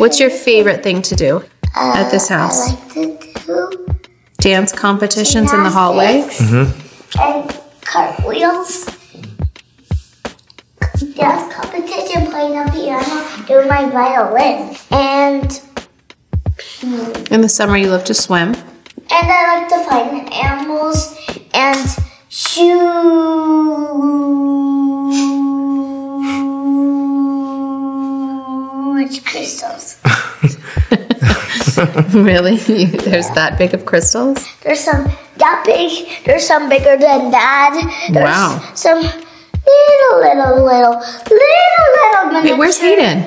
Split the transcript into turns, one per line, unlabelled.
What's your favorite thing to do at this uh, house?
I like to do
Dance competitions in the hallway?
gymnastics and cartwheels. Dance competition, playing the piano, doing my violin, and mm,
In the summer, you love to swim.
and I like to find animals and shoot crystals.
really? There's that big of crystals?
There's some that big. There's some bigger than that. There's
Wow.
Some little, little, little, little, little.
Wait, where's Hayden?